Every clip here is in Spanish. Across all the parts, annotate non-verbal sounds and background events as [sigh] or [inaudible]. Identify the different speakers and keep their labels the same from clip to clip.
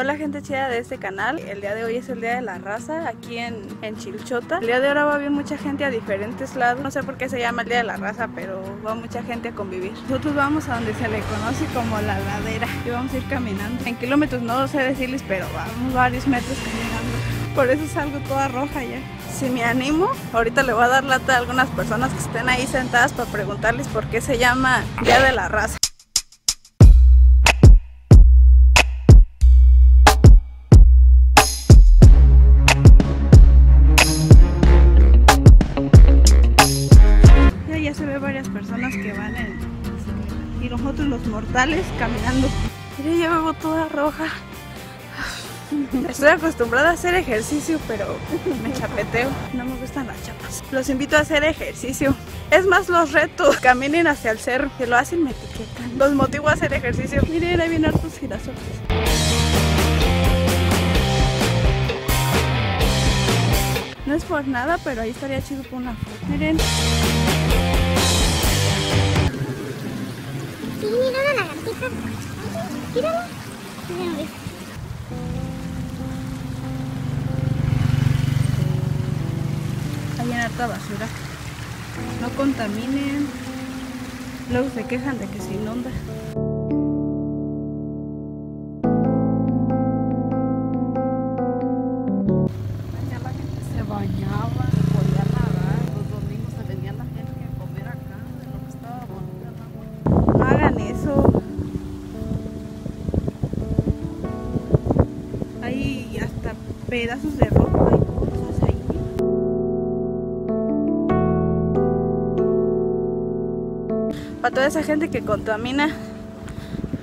Speaker 1: Hola gente chida de este canal, el día de hoy es el día de la raza aquí en, en Chilchota. El día de ahora va bien mucha gente a diferentes lados, no sé por qué se llama el día de la raza pero va mucha gente a convivir. Nosotros vamos a donde se le conoce como la ladera y vamos a ir caminando. En kilómetros no sé decirles pero vamos varios metros caminando. Por eso salgo toda roja ya. Si me animo, ahorita le voy a dar lata a algunas personas que estén ahí sentadas para preguntarles por qué se llama Día de la Raza. Y nosotros los mortales caminando. Mira, ya me toda roja. [laughs] Estoy acostumbrada a hacer ejercicio, pero [laughs] me chapeteo. No me gustan las chapas. Los invito a hacer ejercicio. Es más, los retos. Caminen hacia el cerro. Que lo hacen, me etiquetan. Los motivo a hacer ejercicio. Miren, ahí vienen hartos girasoles. No es por nada, pero ahí estaría chido por una foto. Miren.
Speaker 2: Sí, mira la lagartija. Mírala.
Speaker 1: Hay harta basura. No contaminen. Luego se quejan de que se inunda. Pedazos de ropa y cosas ahí. Para toda esa gente que contamina.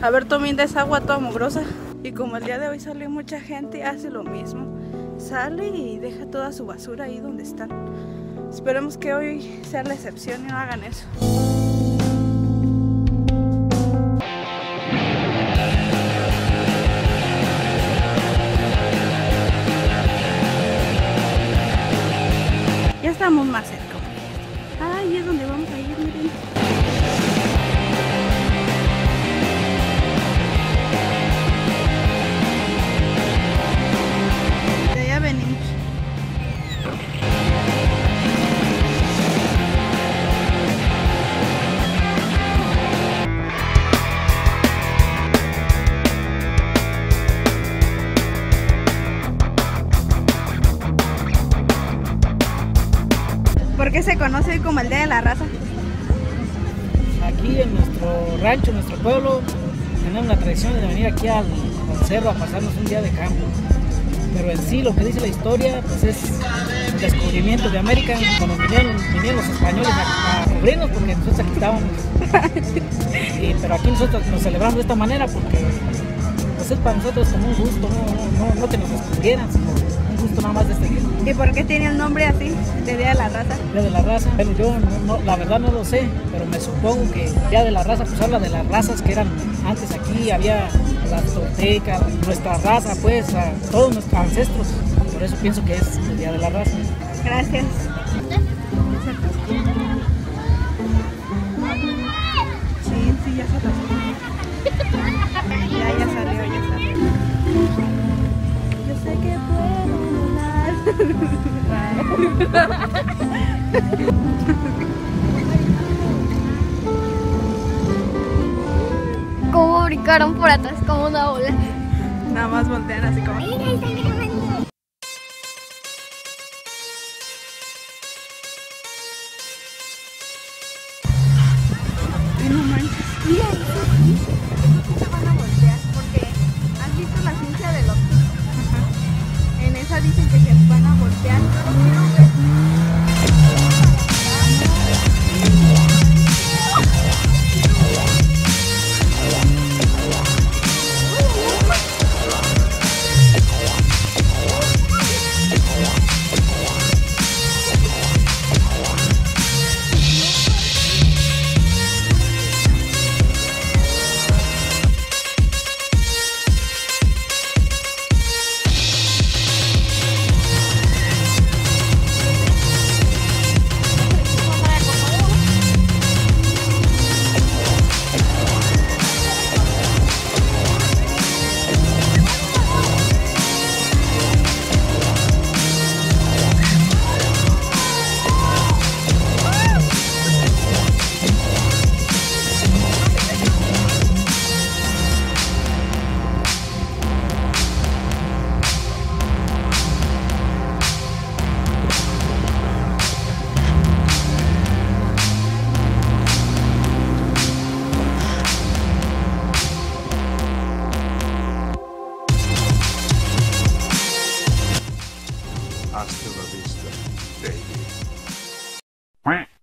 Speaker 1: A ver, tomen esa agua toda mugrosa. Y como el día de hoy sale mucha gente, hace lo mismo. Sale y deja toda su basura ahí donde están. Esperemos que hoy sea la excepción y no hagan eso. Estamos más cerca. Qué se conoce como el Día de la Raza?
Speaker 3: Aquí en nuestro rancho, en nuestro pueblo, tenemos la tradición de venir aquí al, al cerro a pasarnos un día de campo. Pero en sí lo que dice la historia pues es el descubrimiento de América cuando vinieron, vinieron los españoles a, a cubrirnos porque nosotros aquí estábamos. [laughs] Pero aquí nosotros nos celebramos de esta manera porque pues es para nosotros como un gusto, no, no, no que nos descubrieran, sino gusto nada más de este día.
Speaker 1: ¿Y por qué tiene el nombre así, de Día de la Raza?
Speaker 3: Día de la raza. Bueno, yo no- no- la verdad no lo sé, pero me supongo que Día de la raza, pues habla de las razas que eran antes aquí, había la tolteca, nuestra raza, pues, a todos nuestros ancestros. Por eso pienso que es el Día de la raza.
Speaker 1: Gracias.
Speaker 2: Brincaron por atrás como una ola.
Speaker 1: Nada más voltean así como. En esa dicen que se van a voltear.
Speaker 4: Quack.